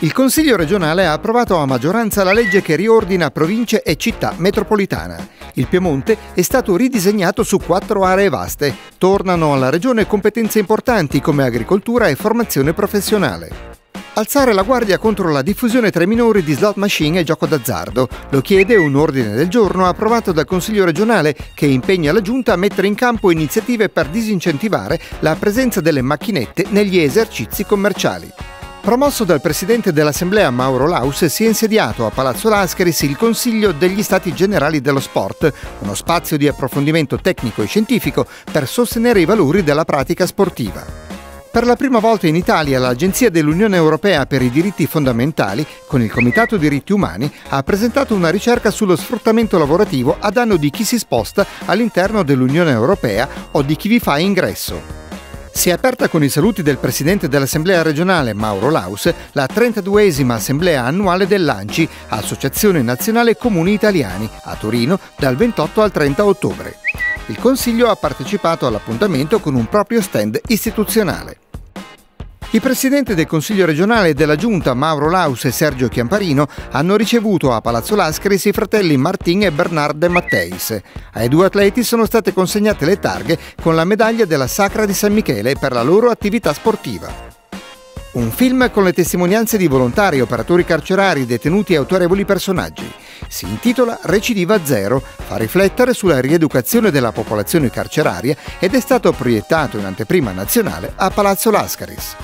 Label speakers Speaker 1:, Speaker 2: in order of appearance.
Speaker 1: Il Consiglio regionale ha approvato a maggioranza la legge che riordina province e città metropolitana. Il Piemonte è stato ridisegnato su quattro aree vaste. Tornano alla regione competenze importanti come agricoltura e formazione professionale. Alzare la guardia contro la diffusione tra i minori di slot machine e gioco d'azzardo. Lo chiede un ordine del giorno approvato dal Consiglio regionale che impegna la Giunta a mettere in campo iniziative per disincentivare la presenza delle macchinette negli esercizi commerciali. Promosso dal presidente dell'Assemblea Mauro Laus, si è insediato a Palazzo Lascaris il Consiglio degli Stati Generali dello Sport, uno spazio di approfondimento tecnico e scientifico per sostenere i valori della pratica sportiva. Per la prima volta in Italia l'Agenzia dell'Unione Europea per i diritti fondamentali, con il Comitato diritti umani, ha presentato una ricerca sullo sfruttamento lavorativo a danno di chi si sposta all'interno dell'Unione Europea o di chi vi fa ingresso. Si è aperta con i saluti del presidente dell'Assemblea regionale Mauro Laus la 32esima assemblea annuale dell'ANCI, Associazione Nazionale Comuni Italiani, a Torino dal 28 al 30 ottobre. Il Consiglio ha partecipato all'appuntamento con un proprio stand istituzionale. I presidenti del Consiglio regionale e della Giunta, Mauro Laus e Sergio Chiamparino, hanno ricevuto a Palazzo Lascaris i fratelli Martin e Bernard de Matteis. Ai due atleti sono state consegnate le targhe con la medaglia della Sacra di San Michele per la loro attività sportiva. Un film con le testimonianze di volontari, operatori carcerari, detenuti e autorevoli personaggi. Si intitola Recidiva Zero, fa riflettere sulla rieducazione della popolazione carceraria ed è stato proiettato in anteprima nazionale a Palazzo Lascaris.